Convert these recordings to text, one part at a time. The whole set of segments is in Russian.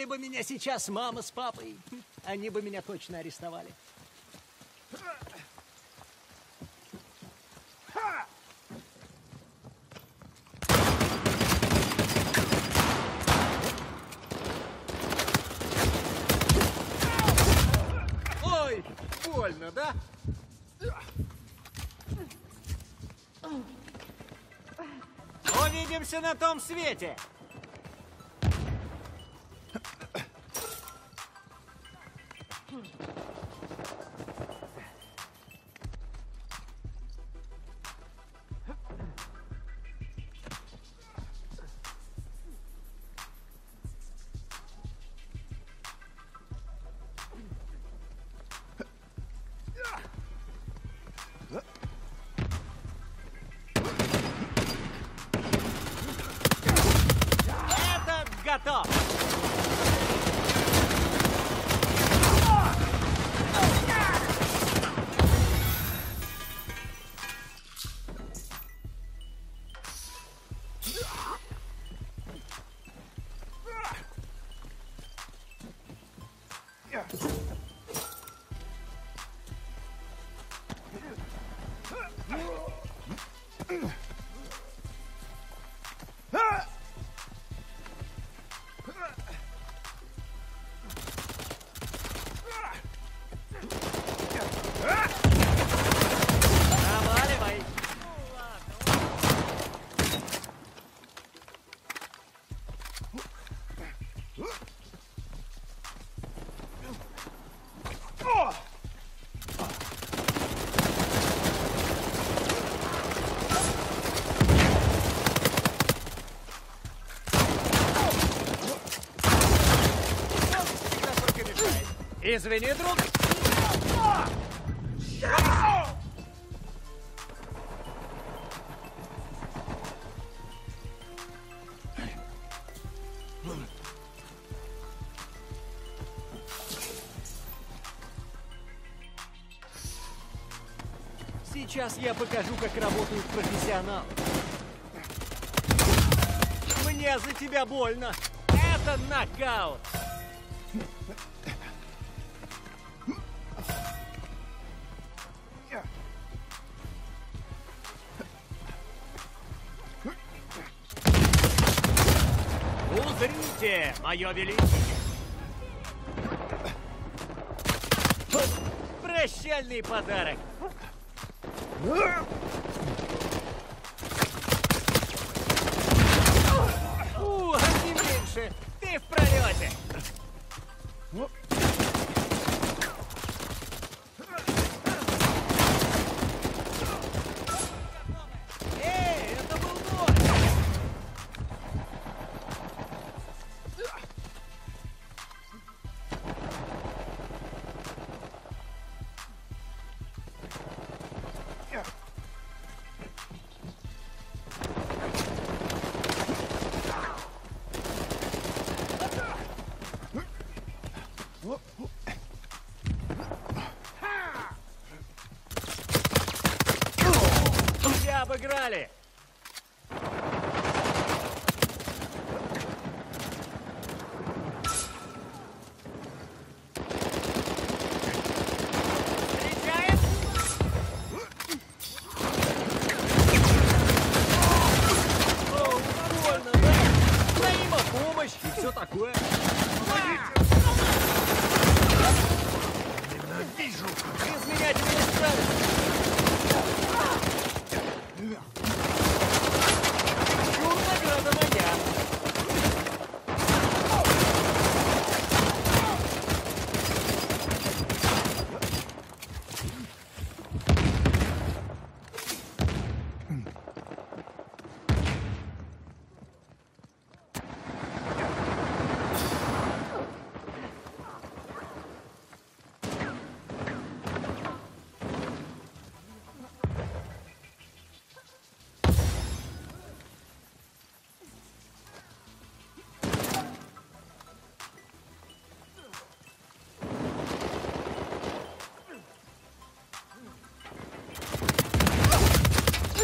Были бы меня сейчас мама с папой, они бы меня точно арестовали. Ой, больно, да? Увидимся на том свете! up. Извини, друг. Сейчас я покажу, как работают профессионалы. Мне за тебя больно. Это нокаут. Узрите мое величие. Прощальный подарок. У, а не меньше. Ты в пролете. Тебя обыграли.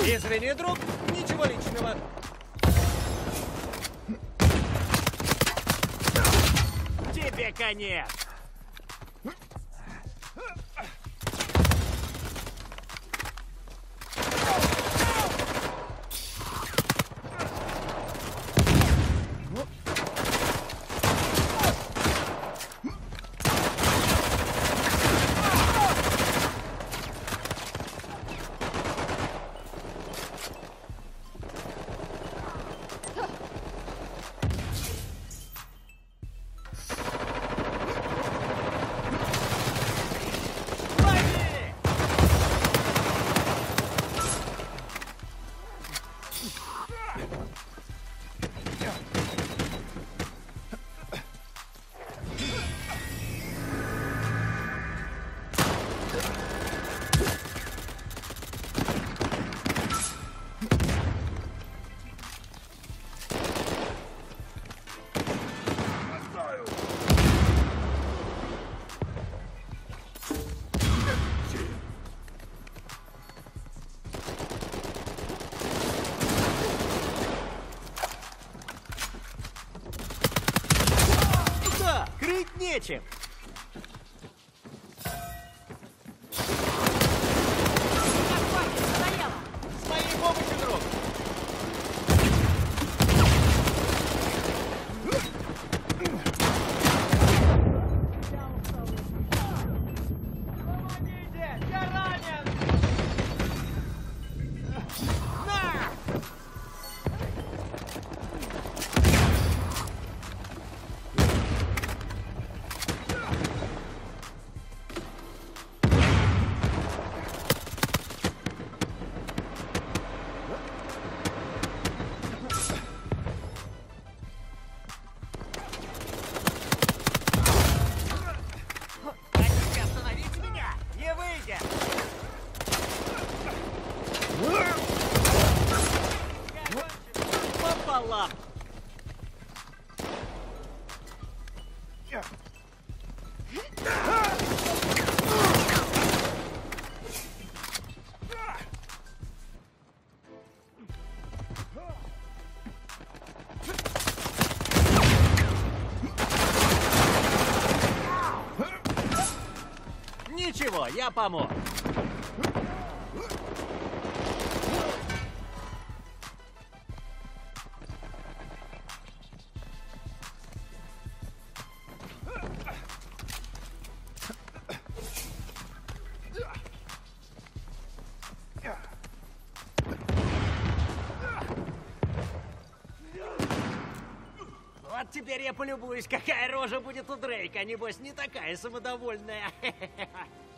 Извини, друг, ничего личного. тебе конец. Wiecie, Пополам! Ничего, я помог. Вот теперь я полюбуюсь, какая рожа будет у Дрейка. Небось, не такая самодовольная.